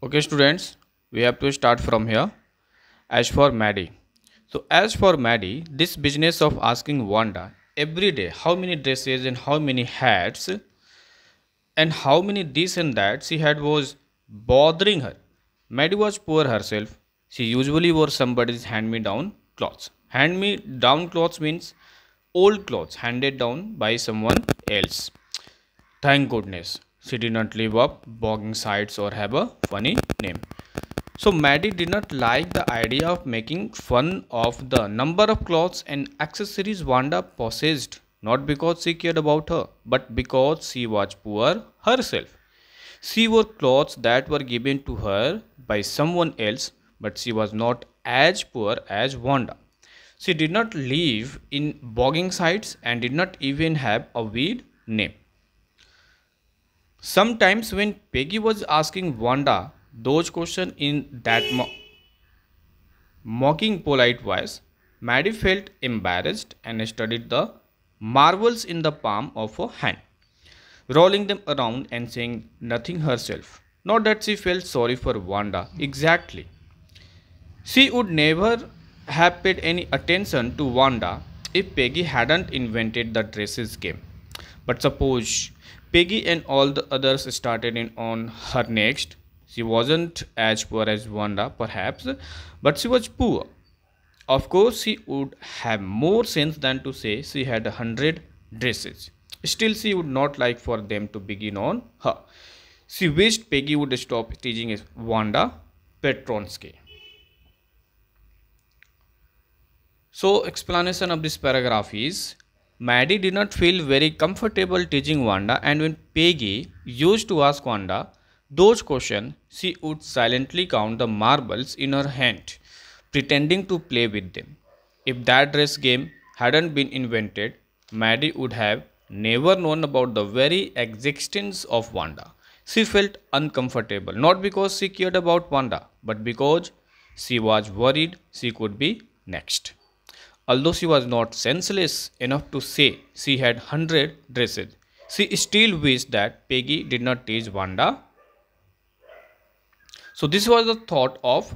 Okay, students, we have to start from here. As for Maddie, so as for Maddie, this business of asking Wanda every day how many dresses and how many hats and how many this and that she had was bothering her. Maddie was poor herself. She usually wore somebody's hand-me-down clothes. Hand-me-down clothes means old clothes handed down by someone else. Thank goodness she did not live up Boggins Heights or have a funny name. So Maddie did not like the idea of making fun of the number of clothes and accessories Wanda possessed, not because she cared about her, but because she was poor herself. She wore clothes that were given to her by someone else, but she was not as poor as Wanda. She did not live in Boggins Heights and did not even have a weed name. Sometimes when Peggy was asking Wanda those questions in that mo- mocking polite voice, Maddie felt embarrassed and studied the marbles in the palm of her hand, rolling them around and saying nothing herself. Not that she felt sorry for Wanda exactly. She would never have paid any attention to Wanda if Peggy hadn't invented the dresses game. But suppose Peggy and all the others started in on her next. She wasn't as poor as Wanda, perhaps, but she was poor. Of course, she would have more sense than to say she had a hundred dresses. Still, she would not like for them to begin on her. She wished Peggy would stop teaching Wanda Petronski. So, explanation of this paragraph is Maddie did not feel very comfortable teaching Wanda, and when Peggy used to ask Wanda those questions, she would silently count the marbles in her hand, pretending to play with them. If that dress game hadn't been invented, Maddie would have never known about the very existence of Wanda. She felt uncomfortable, not because she cared about Wanda, but because she was worried she could be next. Although she was not senseless enough to say she had hundred dresses, she still wished that Peggy did not tease Wanda. So this was the thought of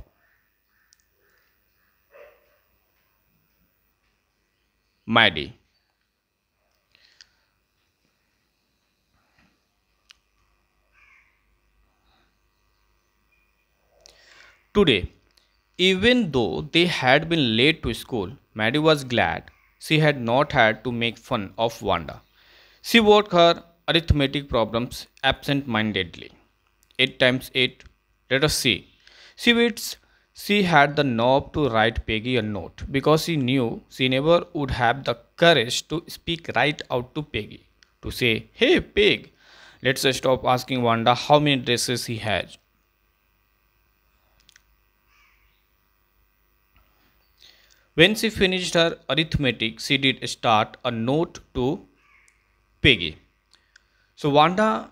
Maddie. Today, even though they had been late to school, Maddie was glad she had not had to make fun of Wanda. She worked her arithmetic problems absent mindedly. 8 times 8, let us see. She wished she had the nerve to write Peggy a note because she knew she never would have the courage to speak right out to Peggy. To say, Hey Peg, let's stop asking Wanda how many dresses he has. When she finished her arithmetic, she did start a note to Peggy. So Wanda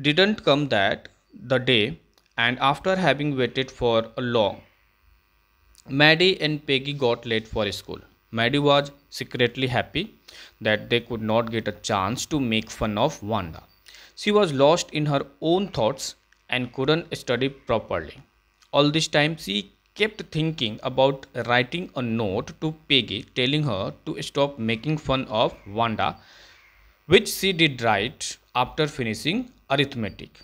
didn't come that the day and after having waited for a long Maddie and Peggy got late for school. Maddie was secretly happy that they could not get a chance to make fun of Wanda. She was lost in her own thoughts and couldn't study properly. All this time she kept thinking about writing a note to Peggy telling her to stop making fun of Wanda, which she did write after finishing arithmetic.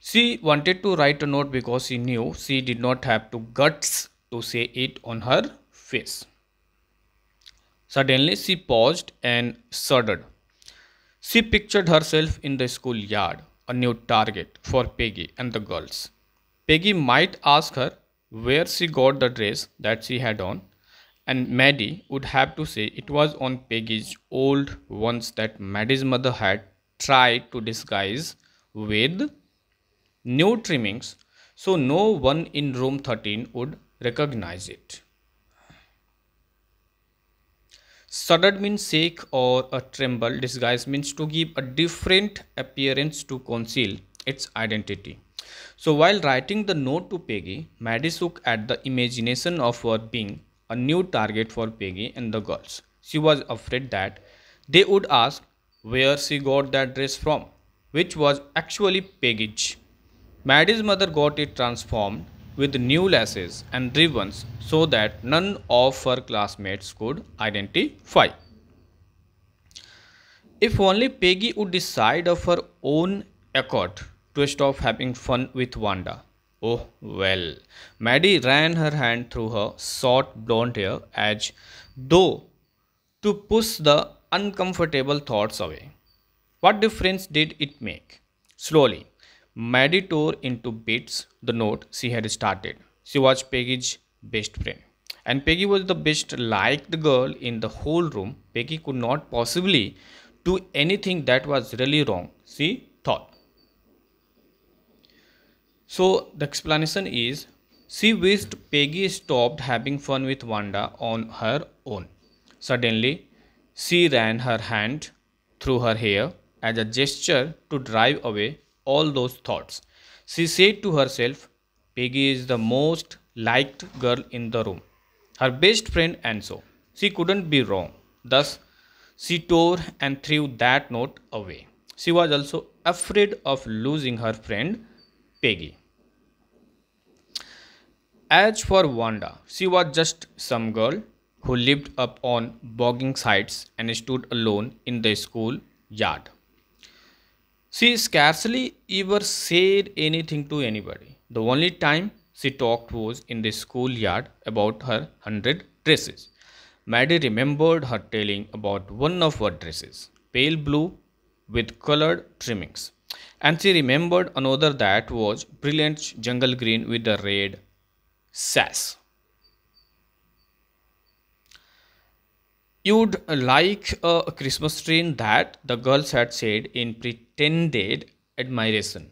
She wanted to write a note because she knew she did not have the guts to say it on her face. Suddenly, she paused and shuddered. She pictured herself in the schoolyard, a new target for Peggy and the girls. Peggy might ask her where she got the dress that she had on, and Maddie would have to say it was on Peggy's old ones that Maddie's mother had tried to disguise with new trimmings so no one in room 13 would recognize it. Shuddered means shake or a tremble. Disguise means to give a different appearance to conceal its identity. So while writing the note to Peggy, Maddie shook at the imagination of her being a new target for Peggy and the girls. She was afraid that they would ask, where she got that dress from, which was actually Peggy's. Maddie's mother got it transformed with new laces and ribbons so that none of her classmates could identify. If only Peggy would decide of her own accord to stop having fun with Wanda. Oh well. Maddie ran her hand through her short blonde hair as though to push the uncomfortable thoughts away. What difference did it make? Slowly, Maddie tore into bits the note she had started. She was Peggy's best friend. And Peggy was the best liked girl in the whole room. Peggy could not possibly do anything that was really wrong, she thought. So the explanation is she wished Peggy stopped having fun with Wanda on her own. Suddenly, she ran her hand through her hair as a gesture to drive away all those thoughts. She said to herself, Peggy is the most liked girl in the room, her best friend, and so she couldn't be wrong. Thus, she tore and threw that note away. She was also afraid of losing her friend Peggy. As for Wanda, she was just some girl who lived up on Boggins Heights and stood alone in the school yard. She scarcely ever said anything to anybody. The only time she talked was in the schoolyard about her hundred dresses. Maddie remembered her telling about one of her dresses, pale blue with colored trimmings. And she remembered another that was brilliant jungle green with a red sash. You'd like a Christmas tree in that, the girls had said in pretended admiration.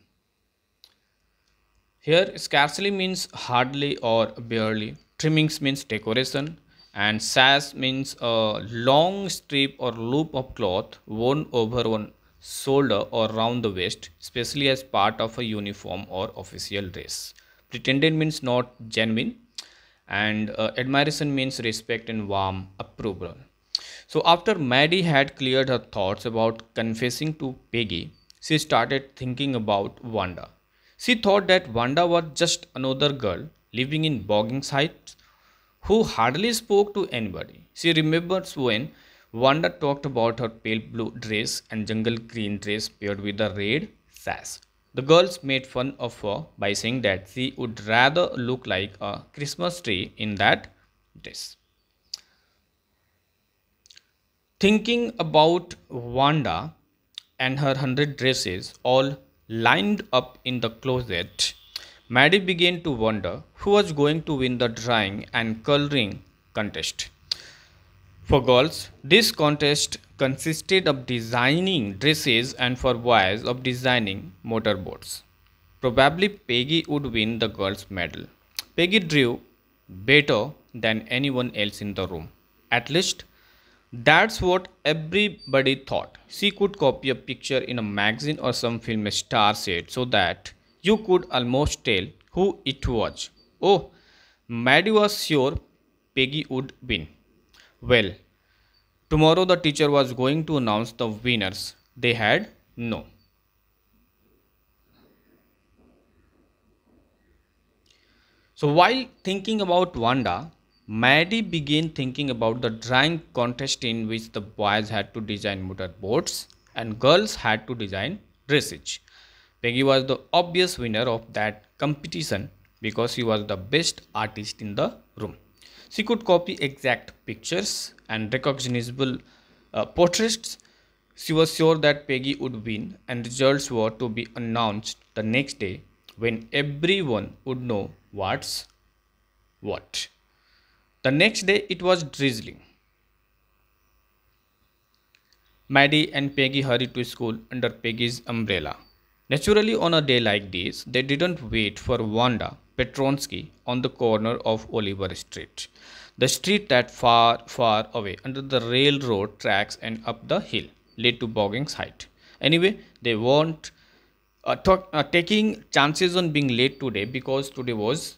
Here, scarcely means hardly or barely. Trimmings means decoration, and sash means a long strip or loop of cloth worn over one shoulder or round the waist, especially as part of a uniform or official dress. Pretended means not genuine, and uh, admiration means respect and warm approval. So after Maddie had cleared her thoughts about confessing to Peggy, she started thinking about Wanda. She thought that Wanda was just another girl living in Boggins Heights who hardly spoke to anybody. She remembers when Wanda talked about her pale blue dress and jungle green dress paired with a red sash. The girls made fun of her by saying that she would rather look like a Christmas tree in that dress. Thinking about Wanda and her hundred dresses all lined up in the closet, Maddie began to wonder who was going to win the drawing and coloring contest. For girls, this contest consisted of designing dresses and for boys of designing motorboats. Probably Peggy would win the girls' medal. Peggy drew better than anyone else in the room. At least that's what everybody thought. She could copy a picture in a magazine or some film a star said so that you could almost tell who it was. Oh, Maddie was sure Peggy would win. Well, tomorrow the teacher was going to announce the winners. They had no. So while thinking about Wanda, Maddie began thinking about the drawing contest in which the boys had to design motorboats and girls had to design dresses. Peggy was the obvious winner of that competition because she was the best artist in the room. She could copy exact pictures and recognizable uh, portraits. She was sure that Peggy would win, and results were to be announced the next day when everyone would know what's what. The next day it was drizzling. Maddie and Peggy hurried to school under Peggy's umbrella. Naturally, on a day like this, they didn't wait for Wanda Petronski on the corner of Oliver Street, the street that far, far away under the railroad tracks and up the hill led to Boggins Height. Anyway, they weren't uh, uh, taking chances on being late today because today was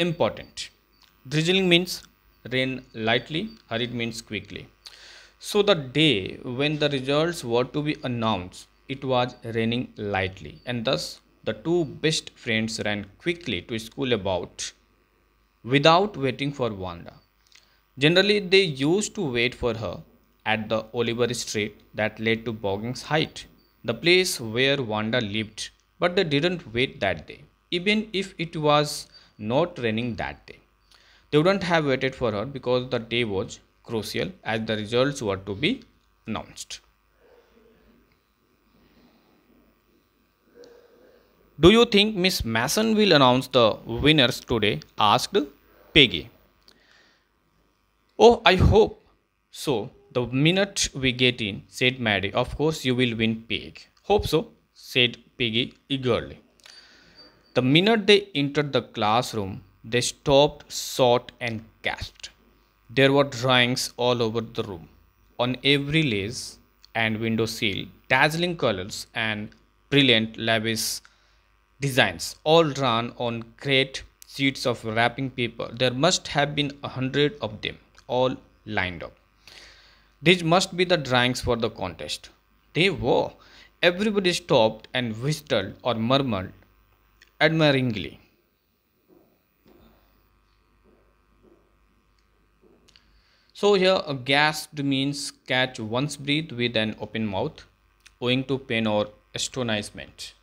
important. Drizzling means rain lightly, hurried means quickly. So the day when the results were to be announced, it was raining lightly, and thus the two best friends ran quickly to school about without waiting for Wanda. Generally, they used to wait for her at the Oliver Street that led to Boggins Height, the place where Wanda lived, but they didn't wait that day, even if it was not raining that day. They wouldn't have waited for her because the day was crucial as the results were to be announced. Do you think Miss Mason will announce the winners today? asked Peggy. Oh, I hope so. The minute we get in, said Maddie. Of course, you will win Peg. Hope so, said Peggy eagerly. The minute they entered the classroom, they stopped short and gasped. There were drawings all over the room, on every lace and window sill, dazzling colors and brilliant lavish designs, all drawn on great sheets of wrapping paper. There must have been a hundred of them, all lined up. These must be the drawings for the contest. They were. Everybody stopped and whistled or murmured admiringly. So here a gasped means catch one's breath with an open mouth owing to pain or astonishment.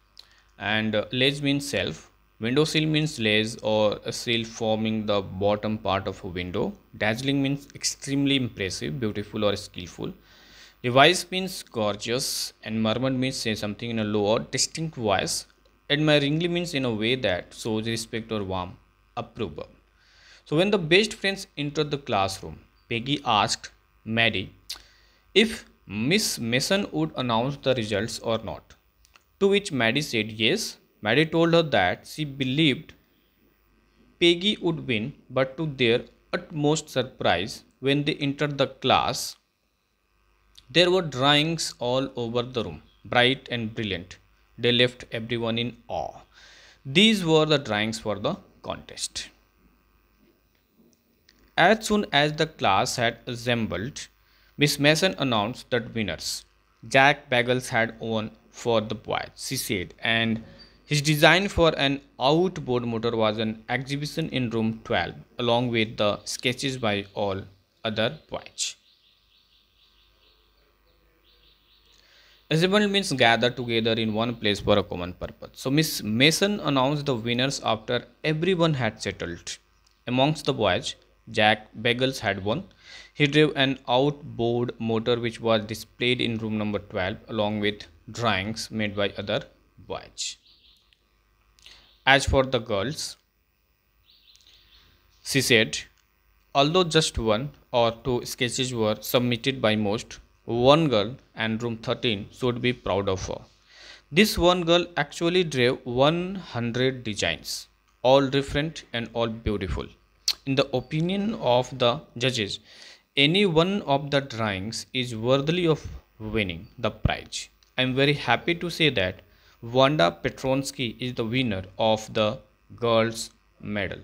And uh, ledge means self. Window sill means ledge or a sill forming the bottom part of a window. Dazzling means extremely impressive, beautiful or skillful. Device means gorgeous and murmured means say something in a low or distinct voice. Admiringly means in a way that shows respect or warm approval. So when the best friends entered the classroom, Peggy asked Maddie if Miss Mason would announce the results or not. To which Maddie said yes. Maddie told her that she believed Peggy would win, but to their utmost surprise, when they entered the class, there were drawings all over the room, bright and brilliant. They left everyone in awe. These were the drawings for the contest. As soon as the class had assembled, Miss Mason announced the winners. Jack Beggles had won for the boys, she said, and his design for an outboard motor was an exhibition in room 12, along with the sketches by all other boys. Assembled means gather together in one place for a common purpose. So Miss Mason announced the winners after everyone had settled. Amongst the boys, Jack Beggles had won. He drove an outboard motor which was displayed in room number 12 along with drawings made by other boys. As for the girls, she said, although just one or two sketches were submitted by most, one girl and room 13 should be proud of her. This one girl actually drew 100 designs, all different and all beautiful in the opinion of the judges, any one of the drawings is worthy of winning the prize. I am very happy to say that Wanda Petronski is the winner of the girls' medal.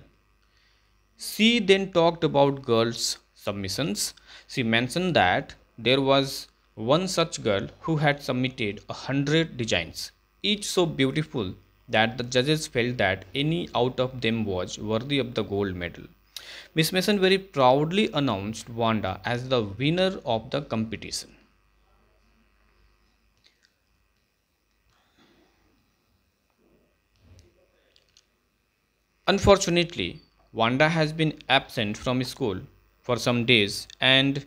She then talked about girls' submissions. She mentioned that there was one such girl who had submitted a hundred designs, each so beautiful that the judges felt that any out of them was worthy of the gold medal. Miss Mason very proudly announced Wanda as the winner of the competition. Unfortunately, Wanda has been absent from school for some days and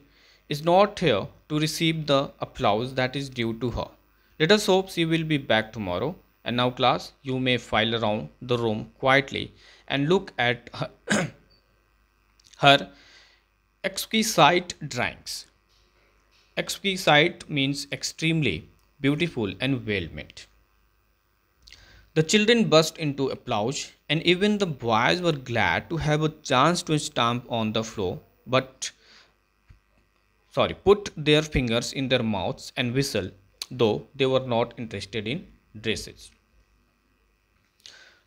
is not here to receive the applause that is due to her. Let us hope she will be back tomorrow. And now class, you may file around the room quietly and look at her exquisite drawings. Exquisite means extremely beautiful and well made. The children burst into applause, and even the boys were glad to have a chance to stamp on the floor, but sorry, put their fingers in their mouths and whistle, though they were not interested in dresses.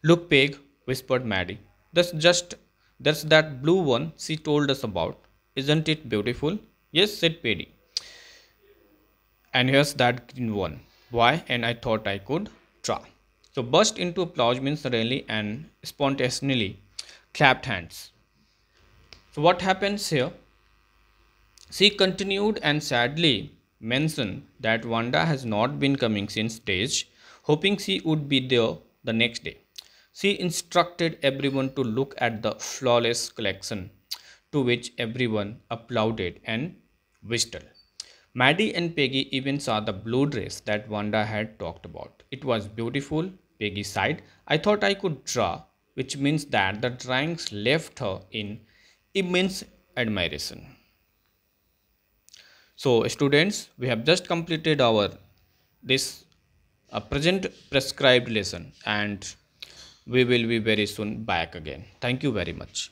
Look, Peg, whispered Maddie. That's just that's that blue one she told us about. Isn't it beautiful? Yes, said Paddy. and here's that green one why and i thought i could draw so burst into applause means really and spontaneously clapped hands so what happens here she continued and sadly mentioned that wanda has not been coming since stage hoping she would be there the next day she instructed everyone to look at the flawless collection to which everyone applauded and whistled Maddie and Peggy even saw the blue dress that Wanda had talked about. It was beautiful, Peggy sighed. I thought I could draw, which means that the drawings left her in immense admiration. So students, we have just completed our this uh, present prescribed lesson and we will be very soon back again. Thank you very much.